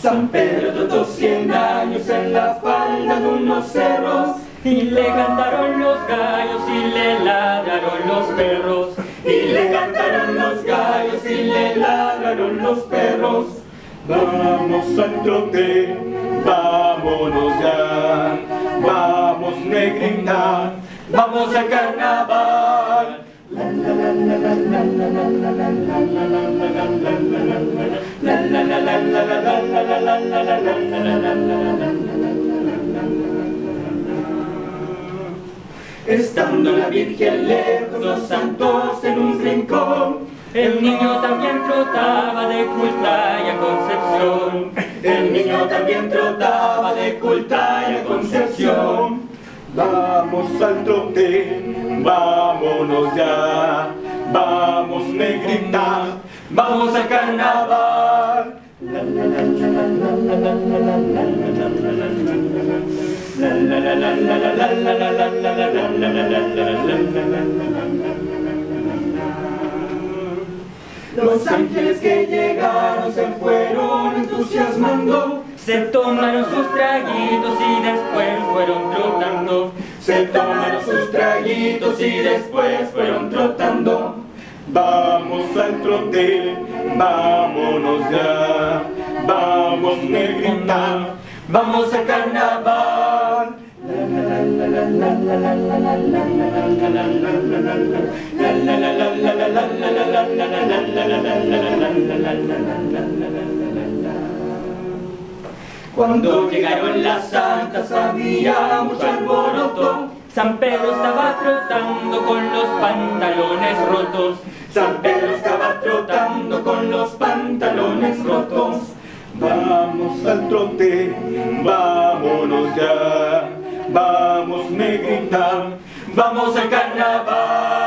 San Pedro trotó cien años en la falda de unos cerros y le cantaron los gallos y le ladraron los perros. Y le cantaron los gallos y le ladraron los perros. Vamos al trote, vámonos ya, vamos negrita, vamos al carnaval. Estando la Virgen lejos, los santos en un rincón, el niño también trotaba de Cultaya a Concepción. El niño también trotaba de Cultaya a Concepción. Vamos al trote, vámonos ya, vamos negrita, vamos al carnaval. Los ángeles que llegaron se fueron entusiasmando, se tomaron sus traguitos y. Se tomaron sus traguitos y después fueron trotando. Vamos al trote, vámonos ya, vamos negrita, vamos al carnaval. Cuando llegaron las santas alboroto. San Pedro estaba trotando con los pantalones rotos. San Pedro estaba trotando con los pantalones rotos. Vamos al trote, vámonos ya, vamos negrita, vamos al carnaval.